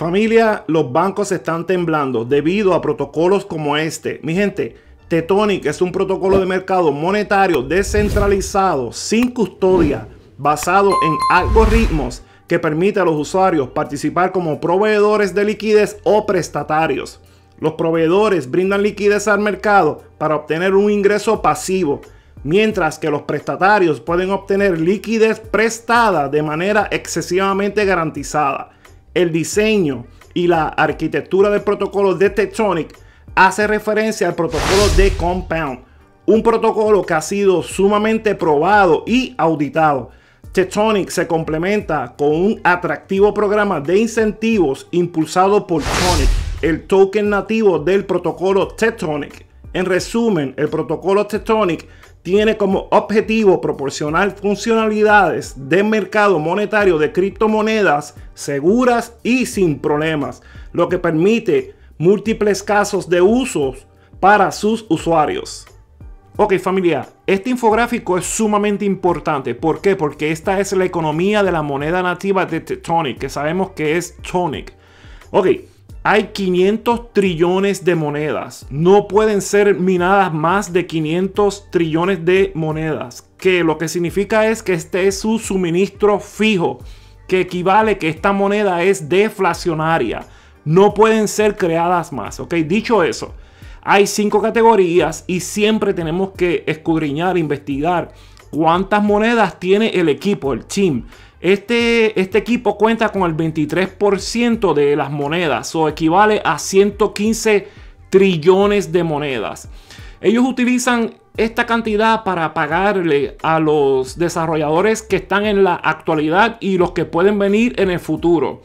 Familia, los bancos están temblando debido a protocolos como este. Mi gente, Tetonic es un protocolo de mercado monetario descentralizado, sin custodia, basado en algoritmos que permite a los usuarios participar como proveedores de liquidez o prestatarios. Los proveedores brindan liquidez al mercado para obtener un ingreso pasivo, mientras que los prestatarios pueden obtener liquidez prestada de manera excesivamente garantizada el diseño y la arquitectura del protocolo de Tectonic hace referencia al protocolo de Compound, un protocolo que ha sido sumamente probado y auditado. Tectonic se complementa con un atractivo programa de incentivos impulsado por Tonic, el token nativo del protocolo Tectonic. En resumen, el protocolo Tectonic tiene como objetivo proporcionar funcionalidades de mercado monetario de criptomonedas seguras y sin problemas, lo que permite múltiples casos de usos para sus usuarios. Ok familia, este infográfico es sumamente importante. ¿Por qué? Porque esta es la economía de la moneda nativa de Tectonic, que sabemos que es Tonic. Ok, hay 500 trillones de monedas. No pueden ser minadas más de 500 trillones de monedas. Que lo que significa es que este es su suministro fijo. Que equivale que esta moneda es deflacionaria. No pueden ser creadas más. Ok, dicho eso, hay cinco categorías y siempre tenemos que escudriñar, investigar cuántas monedas tiene el equipo, el team. Este, este equipo cuenta con el 23% de las monedas, o equivale a 115 trillones de monedas. Ellos utilizan esta cantidad para pagarle a los desarrolladores que están en la actualidad y los que pueden venir en el futuro.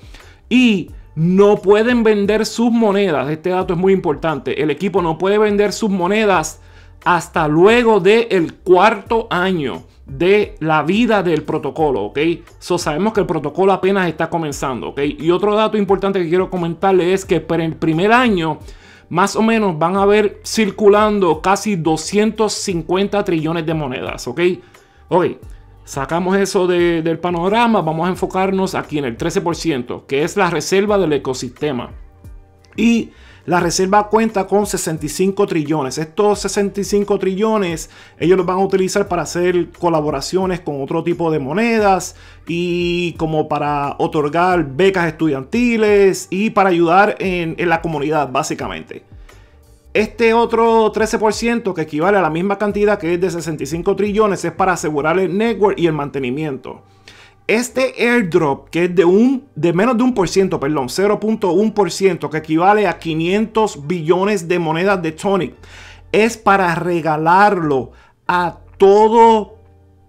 Y no pueden vender sus monedas. Este dato es muy importante. El equipo no puede vender sus monedas hasta luego del cuarto año de la vida del protocolo, ¿ok? So, sabemos que el protocolo apenas está comenzando, ¿ok? Y otro dato importante que quiero comentarle es que para el primer año, más o menos van a ver circulando casi 250 trillones de monedas, ¿ok? Ok, sacamos eso del panorama, vamos a enfocarnos aquí en el 13%, que es la reserva del ecosistema. Y la reserva cuenta con 65 trillones. Estos 65 trillones ellos los van a utilizar para hacer colaboraciones con otro tipo de monedas y como para otorgar becas estudiantiles y para ayudar en, en la comunidad básicamente. Este otro 13% que equivale a la misma cantidad que es de 65 trillones es para asegurar el network y el mantenimiento. Este airdrop, que es de, un, de menos de un por ciento, perdón, 0.1%, que equivale a 500 billones de monedas de Tonic, es para regalarlo a todo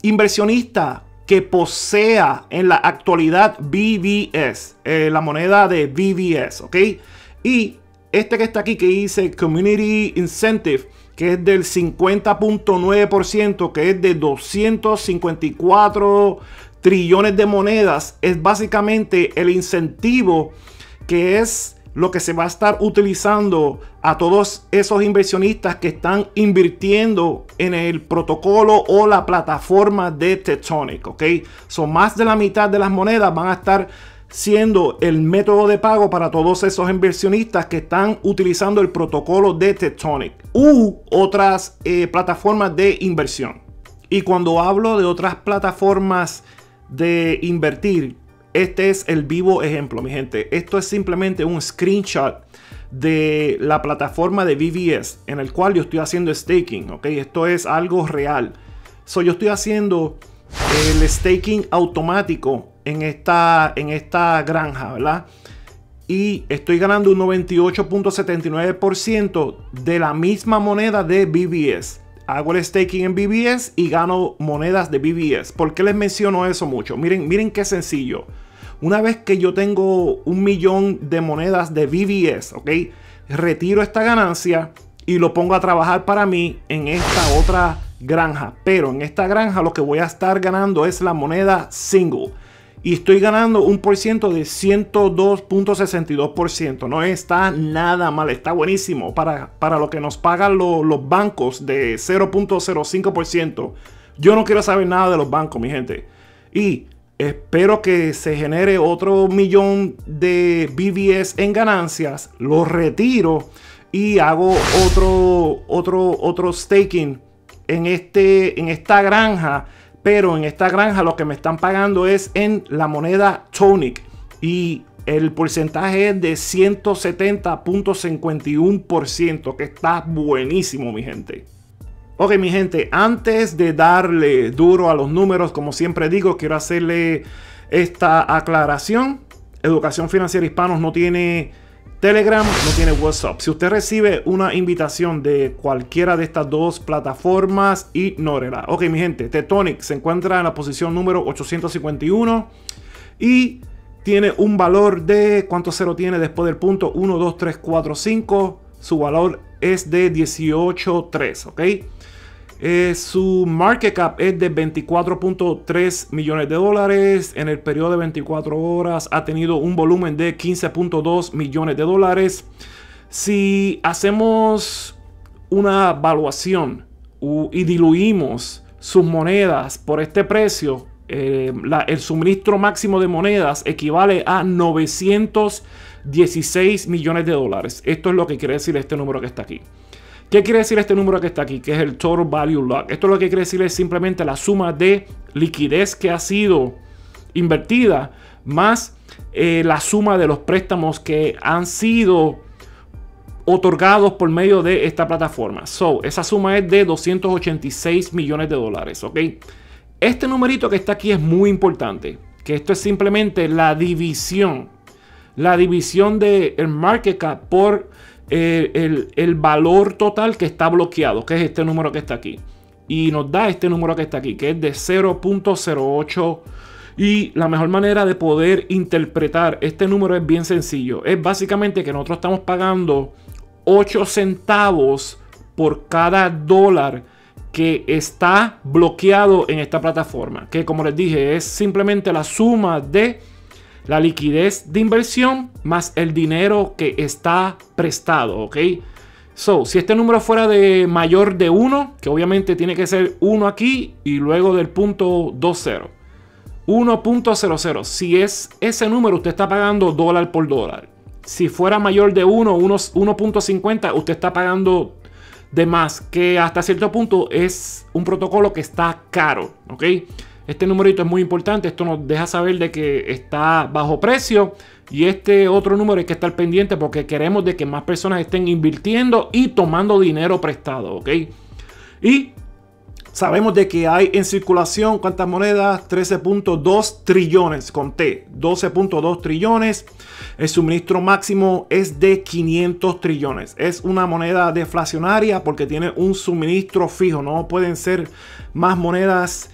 inversionista que posea en la actualidad BBS, eh, la moneda de BBS, ¿ok? Y este que está aquí que dice Community Incentive, que es del 50.9%, que es de 254 trillones de monedas es básicamente el incentivo que es lo que se va a estar utilizando a todos esos inversionistas que están invirtiendo en el protocolo o la plataforma de Tectonic, ¿ok? Son más de la mitad de las monedas van a estar siendo el método de pago para todos esos inversionistas que están utilizando el protocolo de Tectonic u otras eh, plataformas de inversión. Y cuando hablo de otras plataformas de invertir, este es el vivo ejemplo, mi gente. Esto es simplemente un screenshot de la plataforma de BBS en el cual yo estoy haciendo staking, ¿ok? Esto es algo real. So, yo estoy haciendo el staking automático en esta, en esta granja, ¿verdad? Y estoy ganando un 98.79% de la misma moneda de BBS hago el staking en BBS y gano monedas de BBS. ¿Por qué les menciono eso mucho? Miren, miren qué sencillo. Una vez que yo tengo un millón de monedas de BBS, ¿ok? Retiro esta ganancia y lo pongo a trabajar para mí en esta otra granja. Pero en esta granja lo que voy a estar ganando es la moneda single. Y estoy ganando un por ciento de 102.62%. No está nada mal, está buenísimo para, para lo que nos pagan los bancos de 0.05%. Yo no quiero saber nada de los bancos, mi gente. Y espero que se genere otro millón de BBS en ganancias. Lo retiro y hago otro, otro, otro staking en, este, en esta granja pero en esta granja lo que me están pagando es en la moneda Tonic y el porcentaje es de 170.51%, que está buenísimo, mi gente. Ok, mi gente, antes de darle duro a los números, como siempre digo, quiero hacerle esta aclaración. Educación Financiera Hispanos no tiene Telegram no tiene WhatsApp. Si usted recibe una invitación de cualquiera de estas dos plataformas, ignórela. Ok, mi gente, Tetonic se encuentra en la posición número 851 y tiene un valor de ¿cuánto cero tiene después del punto? 1, 2, 3, 4, 5. Su valor es de 18.3, ¿ok? Eh, su market cap es de 24.3 millones de dólares. En el periodo de 24 horas ha tenido un volumen de 15.2 millones de dólares. Si hacemos una evaluación y diluimos sus monedas por este precio, eh, el suministro máximo de monedas equivale a 916 millones de dólares. Esto es lo que quiere decir este número que está aquí. ¿Qué quiere decir este número que está aquí? Que es el Total Value Lock. Esto lo que quiere decir es simplemente la suma de liquidez que ha sido invertida más eh, la suma de los préstamos que han sido otorgados por medio de esta plataforma. So, esa suma es de 286 millones de dólares, ¿ok? Este numerito que está aquí es muy importante, que esto es simplemente la división, la división del el market cap por el, valor total que está bloqueado, que es este número que está aquí. Y nos da este número que está aquí, que es de 0.08. Y la mejor manera de poder interpretar este número es bien sencillo. Es básicamente que nosotros estamos pagando 8 centavos por cada dólar que está bloqueado en esta plataforma. Que como les dije, es simplemente la suma de la liquidez de inversión más el dinero que está prestado, ¿ok? So, si este número fuera de mayor de 1, que obviamente tiene que ser 1 aquí y luego del punto 20. 1.00. Si es ese número, usted está pagando dólar por dólar. Si fuera mayor de 1, 1.50, usted está pagando de más, que hasta cierto punto es un protocolo que está caro, ¿ok? Este numerito es muy importante, esto nos deja saber de que está bajo precio. Y este otro número hay que estar pendiente porque queremos de que más personas estén invirtiendo y tomando dinero prestado, ¿ok? Y sabemos de que hay en circulación, ¿cuántas monedas? 13.2 trillones, conté, 12.2 trillones. El suministro máximo es de 500 trillones. Es una moneda deflacionaria porque tiene un suministro fijo, no pueden ser más monedas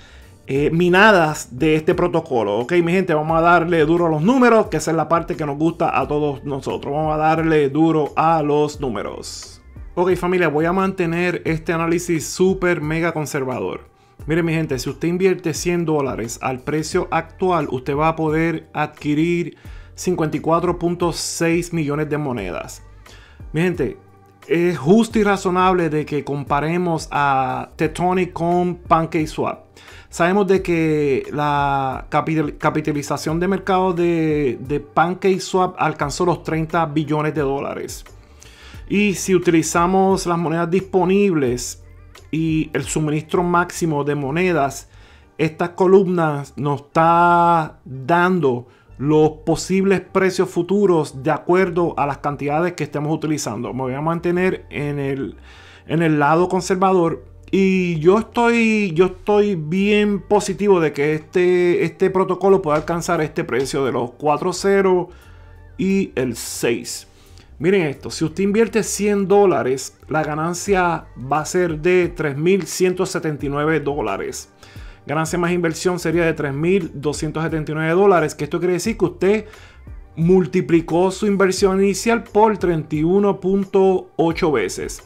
eh, minadas de este protocolo. Ok, mi gente, vamos a darle duro a los números, que esa es la parte que nos gusta a todos nosotros. Vamos a darle duro a los números. Ok, familia, voy a mantener este análisis súper mega conservador. Mire, mi gente, si usted invierte 100 dólares al precio actual, usted va a poder adquirir 54.6 millones de monedas. Mi gente, es justo y razonable de que comparemos a Tectonic con PancakeSwap. Sabemos de que la capitalización de mercado de, de PancakeSwap alcanzó los 30 billones de dólares. Y si utilizamos las monedas disponibles y el suministro máximo de monedas, estas columnas nos está dando los posibles precios futuros de acuerdo a las cantidades que estemos utilizando. Me voy a mantener en el, en el lado conservador y yo estoy, yo estoy bien positivo de que este, este protocolo pueda alcanzar este precio de los 4.0 y el 6. Miren esto, si usted invierte 100 dólares, la ganancia va a ser de 3.179 dólares. Ganancia más inversión sería de 3.279 dólares, que esto quiere decir que usted multiplicó su inversión inicial por 31.8 veces.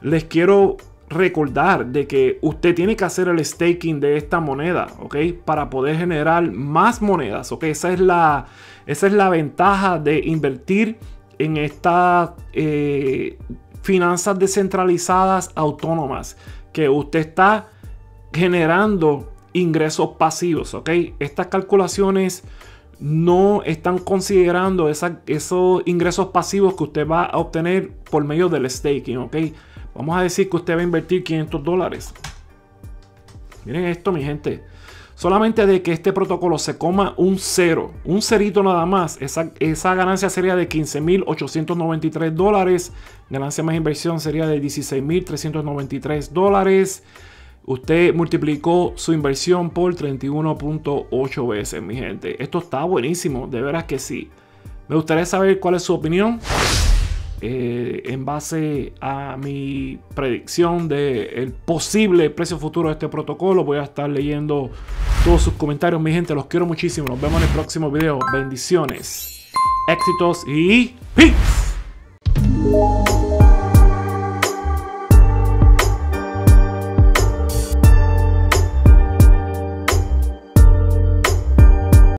Les quiero recordar de que usted tiene que hacer el staking de esta moneda, ¿ok? Para poder generar más monedas, ¿ok? Esa es la, esa es la ventaja de invertir en estas eh, finanzas descentralizadas autónomas, que usted está generando ingresos pasivos, ¿ok? Estas calculaciones no están considerando esos ingresos pasivos que usted va a obtener por medio del staking, ¿ok? Vamos a decir que usted va a invertir 500 dólares. Miren esto, mi gente. Solamente de que este protocolo se coma un cero, un cerito nada más, esa, esa ganancia sería de 15.893 dólares. Ganancia más inversión sería de 16.393 dólares. Usted multiplicó su inversión por 31.8 veces, mi gente. Esto está buenísimo, de veras que sí. Me gustaría saber cuál es su opinión. Eh, en base a mi predicción del posible precio futuro de este protocolo, voy a estar leyendo todos sus comentarios, mi gente. Los quiero muchísimo. Nos vemos en el próximo video. Bendiciones, éxitos y peace.